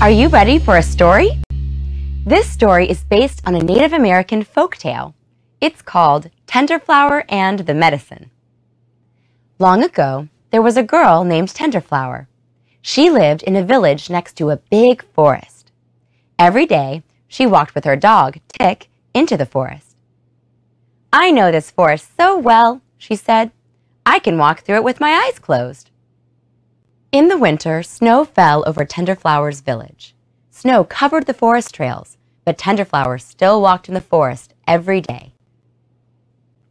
Are you ready for a story? This story is based on a Native American folk tale. It's called Tenderflower and the Medicine. Long ago, there was a girl named Tenderflower. She lived in a village next to a big forest. Every day, she walked with her dog, Tick, into the forest. I know this forest so well, she said. I can walk through it with my eyes closed. In the winter, snow fell over Tenderflower's village. Snow covered the forest trails, but Tenderflower still walked in the forest every day.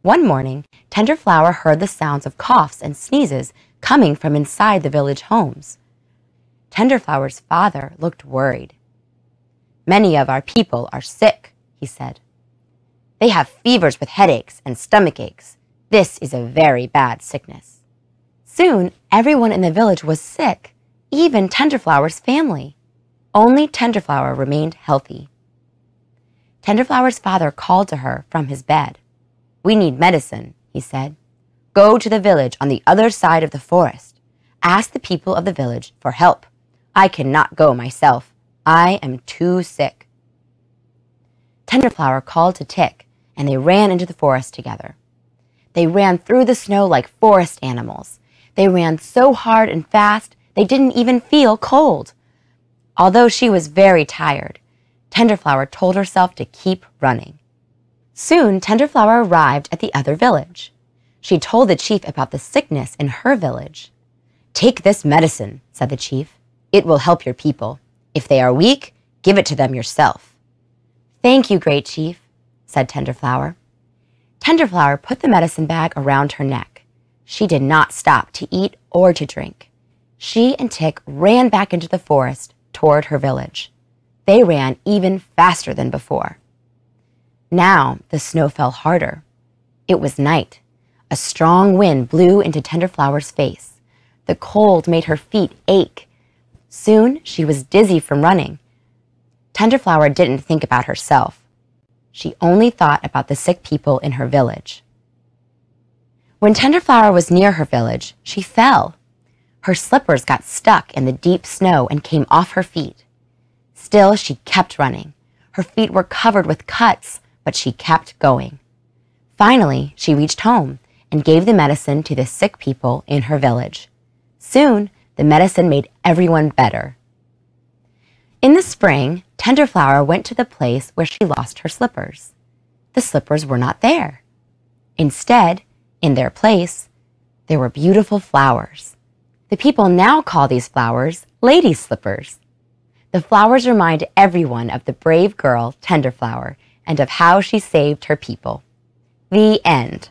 One morning, Tenderflower heard the sounds of coughs and sneezes coming from inside the village homes. Tenderflower's father looked worried. Many of our people are sick, he said. They have fevers with headaches and stomach aches. This is a very bad sickness. Soon, everyone in the village was sick, even Tenderflower's family. Only Tenderflower remained healthy. Tenderflower's father called to her from his bed. We need medicine, he said. Go to the village on the other side of the forest. Ask the people of the village for help. I cannot go myself. I am too sick. Tenderflower called to Tick, and they ran into the forest together. They ran through the snow like forest animals. They ran so hard and fast, they didn't even feel cold. Although she was very tired, Tenderflower told herself to keep running. Soon, Tenderflower arrived at the other village. She told the chief about the sickness in her village. Take this medicine, said the chief. It will help your people. If they are weak, give it to them yourself. Thank you, great chief, said Tenderflower. Tenderflower put the medicine bag around her neck. She did not stop to eat or to drink. She and Tick ran back into the forest toward her village. They ran even faster than before. Now the snow fell harder. It was night. A strong wind blew into Tenderflower's face. The cold made her feet ache. Soon she was dizzy from running. Tenderflower didn't think about herself. She only thought about the sick people in her village. When Tenderflower was near her village, she fell. Her slippers got stuck in the deep snow and came off her feet. Still, she kept running. Her feet were covered with cuts, but she kept going. Finally, she reached home and gave the medicine to the sick people in her village. Soon, the medicine made everyone better. In the spring, Tenderflower went to the place where she lost her slippers. The slippers were not there. Instead, in their place, there were beautiful flowers. The people now call these flowers lady slippers. The flowers remind everyone of the brave girl, Tenderflower, and of how she saved her people. The end.